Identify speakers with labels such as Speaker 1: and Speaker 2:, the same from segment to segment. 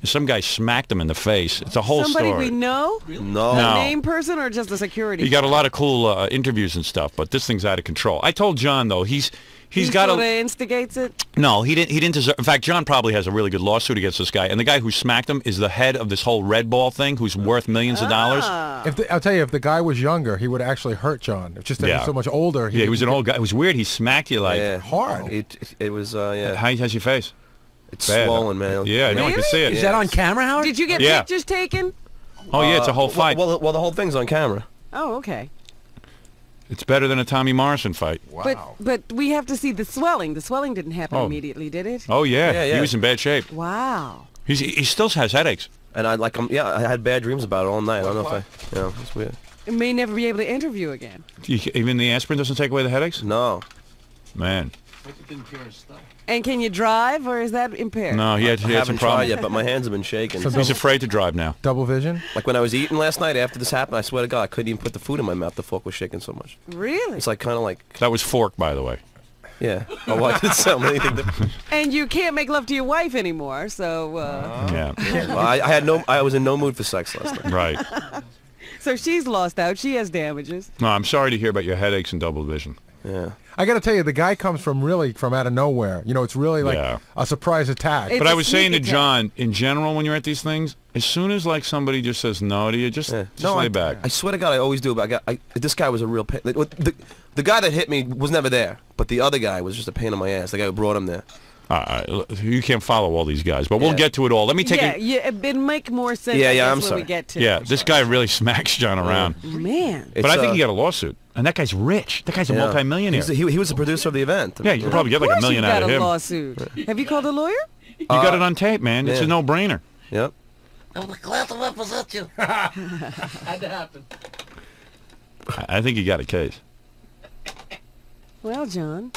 Speaker 1: and some guy smacked him in the face. It's a whole
Speaker 2: Somebody
Speaker 1: story.
Speaker 2: we know?
Speaker 3: No.
Speaker 2: A name person or just a security?
Speaker 1: He got a lot of cool uh, interviews and stuff, but this thing's out of control. I told John though he's he's
Speaker 2: he
Speaker 1: got
Speaker 2: sorta
Speaker 1: a
Speaker 2: instigates it.
Speaker 1: no. He didn't. He didn't deserve. In fact, John probably has a really good lawsuit against this guy, and the guy who smacked him is the head of this whole Red Ball thing, who's worth millions of dollars.
Speaker 2: Ah.
Speaker 4: If the, I'll tell you, if the guy was younger, he would actually hurt John. It's just that
Speaker 1: Yeah.
Speaker 4: he's so much older.
Speaker 1: Yeah, he was an old guy. It was weird. He smacked you like.
Speaker 3: yeah.
Speaker 4: hard.
Speaker 3: It, it was, uh, yeah.
Speaker 1: How how's your face?
Speaker 3: It's
Speaker 1: Bad.
Speaker 3: swollen, man.
Speaker 1: Yeah, I know. I can
Speaker 2: Really?
Speaker 1: see it.
Speaker 5: Is that on camera, Howard?
Speaker 2: Did you get
Speaker 1: Yeah.
Speaker 2: pictures taken?
Speaker 1: Oh yeah, it's a whole
Speaker 3: Well,
Speaker 1: fight.
Speaker 3: Well, well, the whole thing's on camera.
Speaker 2: Oh, okay.
Speaker 1: it's better than a Tommy Morrison fight.
Speaker 2: But but we have to see the swelling. The swelling didn't happen
Speaker 1: Oh.
Speaker 2: immediately, did it?
Speaker 1: Oh yeah,
Speaker 3: Yeah,
Speaker 1: he
Speaker 3: yeah.
Speaker 1: was in bad shape.
Speaker 2: Wow.
Speaker 1: He's, he still has headaches.
Speaker 3: And I like, um, yeah, I had bad dreams about it all night. I don't know if I, you know, it's weird.
Speaker 2: It may never be able to interview again.
Speaker 1: You- Even the aspirin doesn't take away the headaches.
Speaker 3: No.
Speaker 1: Man,
Speaker 2: And can you drive, or is that impaired?
Speaker 1: no, he had,
Speaker 3: I
Speaker 1: he had some
Speaker 3: haven't tried
Speaker 1: problems.
Speaker 3: yet, but my hands have been shaking.
Speaker 4: So
Speaker 1: He's afraid to drive now.
Speaker 4: Double vision.
Speaker 3: Like when I was eating last night after this happened, I swear to God, I couldn't even put the food in my mouth. The fork was shaking so much.
Speaker 2: Really?
Speaker 3: It's like kind of like,
Speaker 1: That was fork, by the way.
Speaker 3: yeah. Oh, I didn't sound anything. That,
Speaker 2: And you can't make love to your wife anymore, so uh,
Speaker 1: Yeah,
Speaker 3: well, I, I had no, I was in no mood for sex last night.
Speaker 1: right.
Speaker 2: so she's lost out. She has damages.
Speaker 1: No, I'm sorry to hear about your headaches and double vision.
Speaker 3: Yeah.
Speaker 4: I got to tell you, the guy comes from really from out of nowhere. You know, it's really like
Speaker 1: Yeah.
Speaker 4: a surprise attack.
Speaker 2: It's
Speaker 1: But I was saying to
Speaker 2: attack.
Speaker 1: John, in general, when you're at these things, as soon as like somebody just says no to you, just
Speaker 3: Yeah.
Speaker 1: just
Speaker 3: No,
Speaker 1: lay
Speaker 3: I,
Speaker 1: back.
Speaker 3: I swear to God, I always do. But I got, I, this guy was a real pain. like, The, the guy that hit me was never there, but the other guy was just a pain in my ass. The guy who brought him there.
Speaker 1: Uh, uh, you can't follow all these guys, but we'll
Speaker 3: Yeah.
Speaker 1: get to it all. Let me take
Speaker 2: yeah,
Speaker 1: it.
Speaker 2: yeah, it'd make more sense.
Speaker 3: Yeah, yeah, I'm sorry.
Speaker 2: we get to
Speaker 1: Yeah, this guy really smacks John around.
Speaker 2: Man.
Speaker 1: But I think
Speaker 3: uh,
Speaker 1: he got a lawsuit, and that guy's rich. That guy's a
Speaker 3: yeah.
Speaker 1: multimillionaire.
Speaker 3: He's he, he was the producer of the event.
Speaker 1: yeah, you could probably get like a
Speaker 2: Of course
Speaker 1: million
Speaker 2: you
Speaker 1: out
Speaker 2: got
Speaker 1: of
Speaker 2: a
Speaker 1: him.
Speaker 2: lawsuit. Have you called a lawyer?
Speaker 1: You got it on tape, man. It's a no-brainer.
Speaker 3: Yep.
Speaker 5: I'm glad to represent you. Had to happen.
Speaker 1: I I think you got a case.
Speaker 2: Well, John,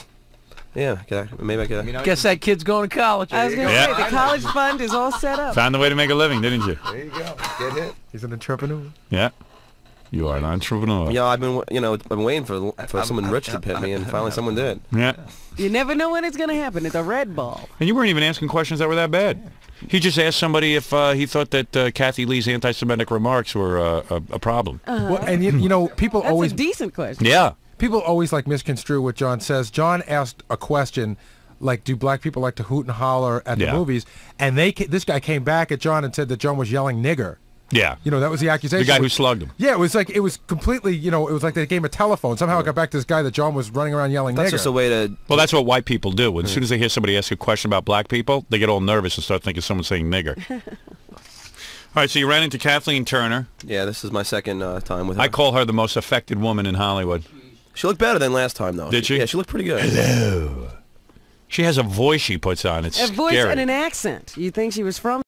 Speaker 3: Yeah. Can I, maybe I could.
Speaker 5: Guess that kid's going to college.
Speaker 2: I was going to
Speaker 1: Yeah.
Speaker 2: say the college fund is all set up.
Speaker 1: Found the way to make a living, didn't you?
Speaker 4: there you go. Get hit. He's an entrepreneur.
Speaker 1: Yeah. You are an entrepreneur.
Speaker 3: Yeah, I've been, you know, I've been waiting for for someone rich to pit me, and finally someone did.
Speaker 1: Yeah.
Speaker 2: You never know when it's going to happen. It's a red ball.
Speaker 1: And you weren't even asking questions that were that bad. He just asked somebody if uh, he thought that uh, Kathie Lee's anti-Semitic remarks were uh, a, a problem.
Speaker 4: Well, and you, you know, people
Speaker 2: That's
Speaker 4: always
Speaker 2: a decent question.
Speaker 1: Yeah.
Speaker 4: People always like misconstrue what John says. John asked a question like, "Do black people like to hoot and holler at
Speaker 1: Yeah.
Speaker 4: the movies?" And they ca- this guy came back at John and said that John was yelling "nigger."
Speaker 1: Yeah.
Speaker 4: You know, that was the accusation.
Speaker 1: The guy who slugged him.
Speaker 4: Yeah, it was like it was completely. You know, it was like the game a telephone. Somehow it got back to this guy that John was running around yelling
Speaker 3: That's
Speaker 4: "nigger."
Speaker 3: just a way to.
Speaker 1: Well, that's what white people do. As soon as they hear somebody ask a question about black people, they get all nervous and start thinking someone's saying nigger. all right, so you ran into Kathleen Turner.
Speaker 3: Yeah, this is my second uh, time with her.
Speaker 1: I call her the most affected woman in Hollywood.
Speaker 3: She looked better than last time, though.
Speaker 1: Did she?
Speaker 3: Yeah, she looked pretty good. Hello.
Speaker 1: She has a voice she puts on. It's
Speaker 2: A voice
Speaker 1: scary.
Speaker 2: and an accent. You think she was from